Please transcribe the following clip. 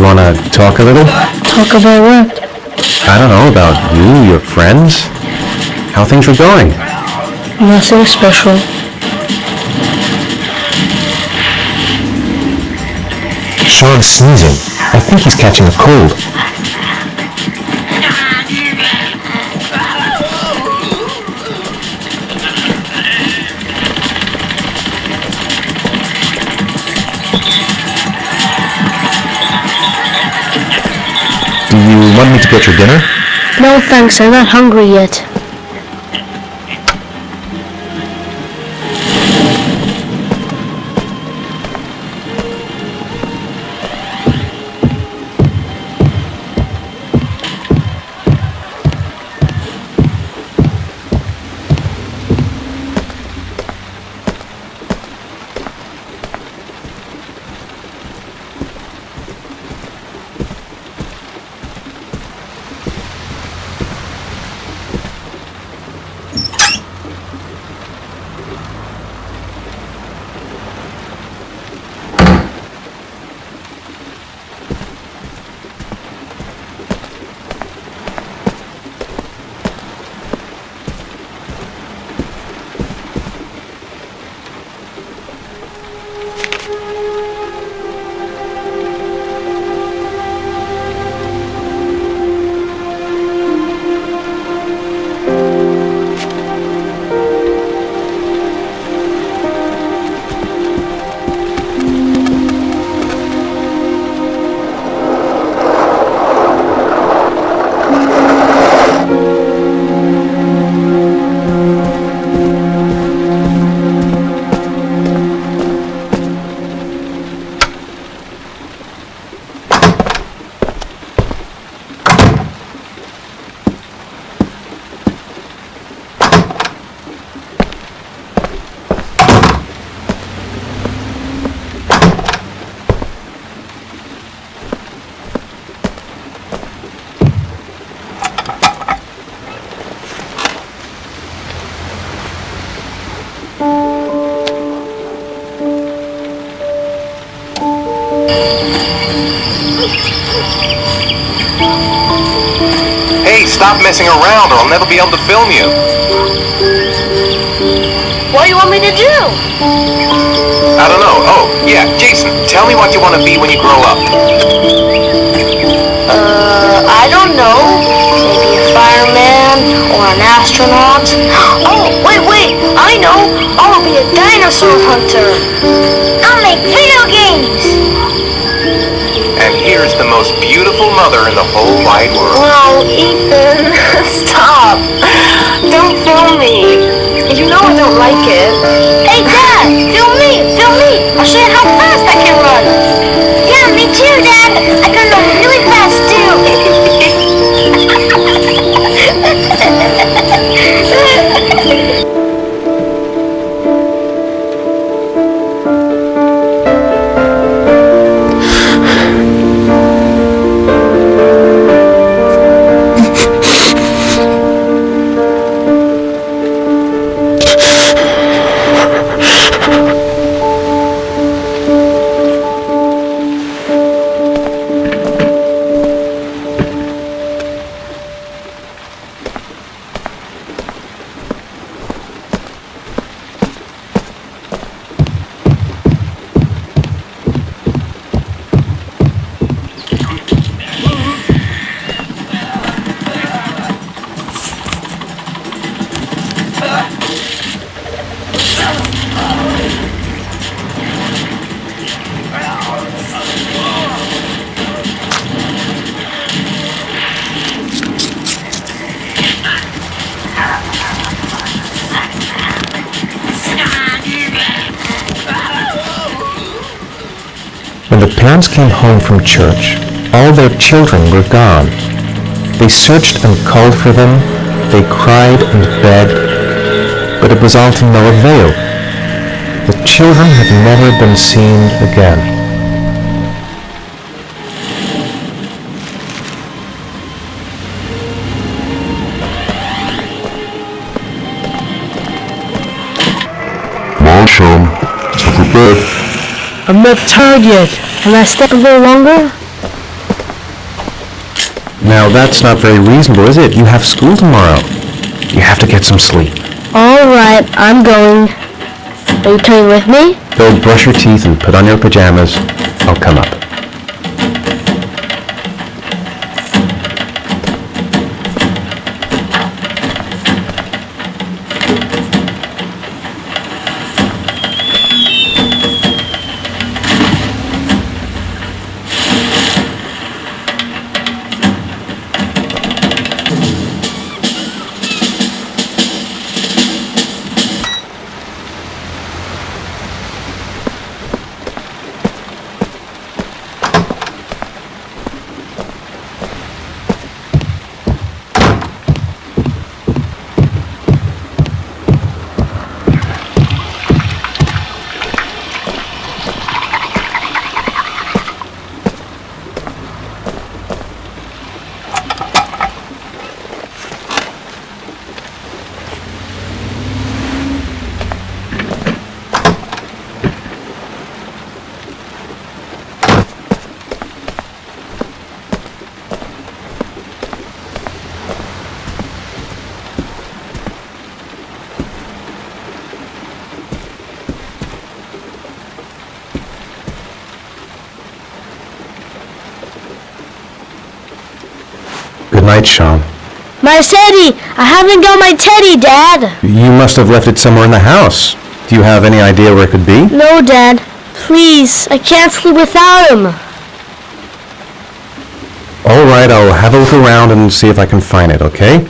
You want to talk a little? Talk about what? I don't know, about you, your friends, how things were going. Nothing special. Shaun's sneezing. I think he's catching a cold. You want me to get your dinner? No thanks, I'm not hungry yet. Hey, stop messing around or I'll never be able to film you. What do you want me to do? I don't know. Oh, yeah, Jason, tell me what you want to be when you grow up. Uh, I don't know. Maybe a fireman or an astronaut. Oh, wait, wait, I know. I want to be a dinosaur hunter. I'll make video games. The most beautiful mother in the whole wide world. No, Ethan, stop. Don't film me. You know I don't like it. Hey, Dad, film me, film me. I'll show you how fast I can run. Yeah, me too, Dad. When the parents came home from church, all their children were gone. They searched and called for them, they cried and begged, but it was all to no avail. The children had never been seen again. On, Shaun. For bed. I'm not tired yet. Can I stay a little longer? Now that's not very reasonable, is it? You have school tomorrow. You have to get some sleep. All right, I'm going. Are you coming with me? Go brush your teeth and put on your pajamas. I'll come up. Night, Shaun. My teddy! I haven't got my teddy, Dad! You must have left it somewhere in the house. Do you have any idea where it could be? No, Dad. Please, I can't sleep without him. All right, I'll have a look around and see if I can find it, okay?